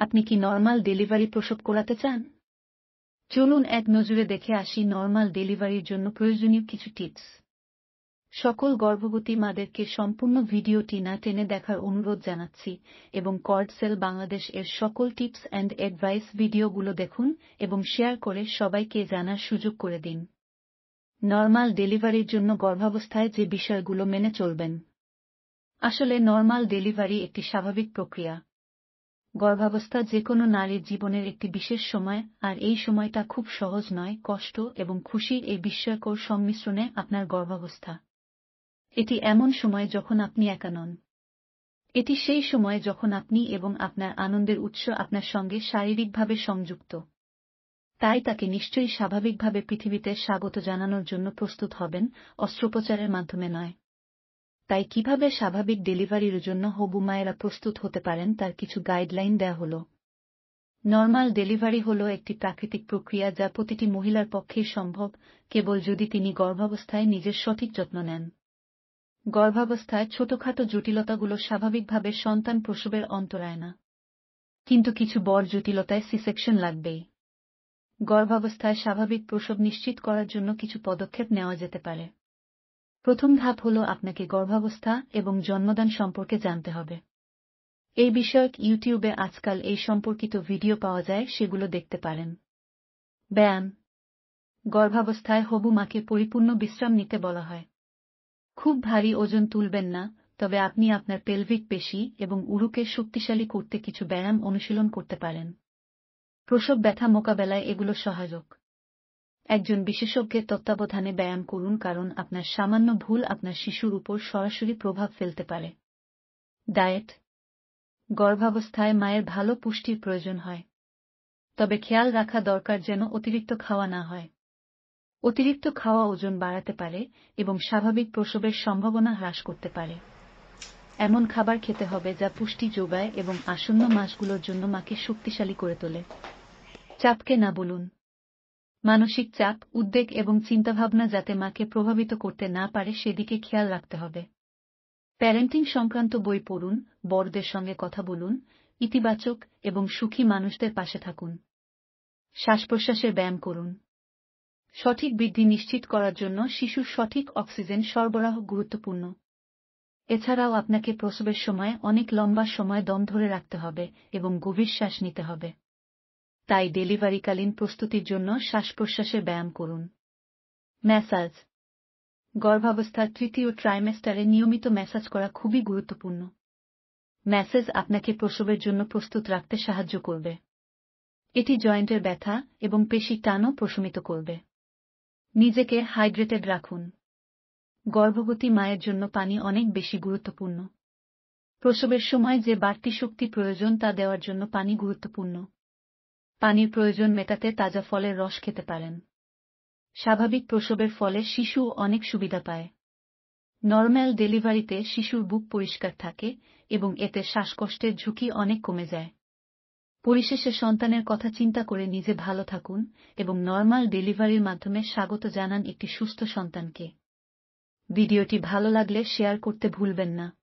আপনি কি normal delivery প্রসব করাতে চান? চলুন এক নজরে দেখে আসি নর্মাল ডেলিভারির জন্য প্রয়োজনীয় কিছু টিপস সকল গর্ভবতী মাদেরকে সম্পূর্ণ ভিডিওটি না টেনে দেখার অনুরোধ জানাচ্ছি এবং কর্ডসেল বাংলাদেশ এর সকল টিপস অ্যান্ড অ্যাডভাইস ভিডিওগুলো দেখুন এবং শেয়ার করে সবাইকে জানার সুযোগ করে দিন। নর্মাল ডেলিভারির জন্য গর্ভাবস্থায় যে বিষয়গুলো মেনে চলবেন। আসলে নর্মাল ডেলিভারি একটি স্বাভাবিক প্রক্রিয়া। গর্ভাবস্থা যে কোনো নারীর জীবনের একটি বিশেষ সময়, আর এই সময়টা খুব সহজ নয়, কষ্ট এবং খুশির এই বিস্ময়কর সংমিশ্রণে আপনার গর্ভাবস্থা। এটি এমন সময় যখন আপনি একা নন। এটি সেই সময় যখন আপনি এবং আপনার আনন্দের উৎস আপনার সঙ্গে শারীরিকভাবে সংযুক্ত। তাই তাকে নিশ্চয়ই স্বাভাবিকভাবে পৃথিবীতে স্বাগত জানানোর জন্য প্রস্তুত হবেন, অস্ত্রোপচারের মাধ্যমে নয়। তাই কীভাবে স্বাভাবিক ডেলিভারির জন্য হবু মায়েরা প্রস্তুত হতে পারেন তার কিছু গাইডলাইন দেয়া হল। নর্মাল ডেলিভারি হল একটি প্রাকৃতিক প্রক্রিয়া যা প্রতিটি মহিলার পক্ষেই সম্ভব, কেবল যদি তিনি গর্ভাবস্থায় নিজের সঠিক যত্ন নেন। গর্ভাবস্থায় ছোটখাটো জটিলতাগুলো স্বাভাবিকভাবে সন্তান প্রসবের অন্তরায় না। কিন্তু কিছু বড় জটিলতায় সিসেকশন লাগবেই। গর্ভাবস্থায় স্বাভাবিক প্রসব নিশ্চিত করার জন্য কিছু পদক্ষেপ নেওয়া যেতে পারে। প্রথম ধাপ হল আপনাকে গর্ভাবস্থা এবং জন্মদান সম্পর্কে জানতে হবে। এই বিষয়ক ইউটিউবে আজকাল এই সম্পর্কিত ভিডিও পাওয়া যায়, সেগুলো দেখতে পারেন। ব্যায়াম। গর্ভাবস্থায় হবু মাকে পরিপূর্ণ বিশ্রাম নিতে বলা হয়। খুব ভারী ওজন তুলবেন না, তবে আপনি আপনার পেলভিক পেশি এবং উরুকে শক্তিশালী করতে কিছু ব্যায়াম অনুশীলন করতে পারেন। প্রসব ব্যথা মোকাবেলায় এগুলো সহায়ক। একজন বিশেষজ্ঞের তত্ত্বাবধানে ব্যায়াম করুন কারণ আপনার সামান্য ভুল আপনার শিশুর উপর সরাসরি প্রভাব ফেলতে পারে। ডায়েট। গর্ভাবস্থায় মায়ের ভালো পুষ্টির প্রয়োজন হয়। তবে খেয়াল রাখা দরকার যেন অতিরিক্ত খাওয়া না হয়। অতিরিক্ত খাওয়া ওজন বাড়াতে পারে এবং স্বাভাবিক প্রসবের সম্ভাবনা হ্রাস করতে পারে। এমন খাবার খেতে হবে যা পুষ্টি যোগায় এবং আসন্ন মাসগুলোর জন্য মাকে শক্তিশালী করে তোলে। চাপকে না বলুন। মানসিক চাপ, উদ্বেগ এবং চিন্তাভাবনা যাতে মাকে প্রভাবিত করতে না পারে, সেদিকে খেয়াল রাখতে হবে। প্যারেন্টিং সংক্রান্ত বই পড়ুন, বড়দের সঙ্গে কথা বলুন, ইতিবাচক এবং সুখী মানুষদের পাশে থাকুন। শ্বাস প্রশ্বাসের ব্যায়াম করুন। সঠিক বৃদ্ধি নিশ্চিত করার জন্য শিশুর সঠিক অক্সিজেন সরবরাহ গুরুত্বপূর্ণ। এছাড়াও আপনাকে প্রসবের সময় অনেক লম্বা সময় দম ধরে রাখতে হবে এবং গভীর শ্বাস নিতে হবে। তাই ডেলিভারিকালীন প্রস্তুতির জন্য শ্বাস প্রশ্বাসের ব্যায়াম করুন। ম্যাসাজ। গর্ভাবস্থার তৃতীয় ট্রাইমেস্টারে নিয়মিত ম্যাসাজ করা খুবই গুরুত্বপূর্ণ। ম্যাসেজ আপনাকে প্রসবের জন্য প্রস্তুত রাখতে সাহায্য করবে। এটি জয়েন্টের ব্যথা এবং পেশি টানও প্রশমিত করবে। নিজেকে হাইড্রেটেড রাখুন। গর্ভবতী মায়ের জন্য পানি অনেক বেশি গুরুত্বপূর্ণ। প্রসবের সময় যে বাড়তি শক্তি প্রয়োজন তা দেওয়ার জন্য পানি গুরুত্বপূর্ণ। পানির প্রয়োজন মেটাতে তাজা ফলের রস খেতে পারেন। স্বাভাবিক প্রসবের ফলে শিশু অনেক সুবিধা পায়। নর্ম্যাল ডেলিভারিতে শিশুর বুক পরিষ্কার থাকে এবং এতে শ্বাসকষ্টের ঝুঁকি অনেক কমে যায়। পরিশেষে সন্তানের কথা চিন্তা করে নিজে ভালো থাকুন এবং নর্মাল ডেলিভারির মাধ্যমে স্বাগত জানান একটি সুস্থ সন্তানকে। ভিডিওটি ভালো লাগলে শেয়ার করতে ভুলবেন না।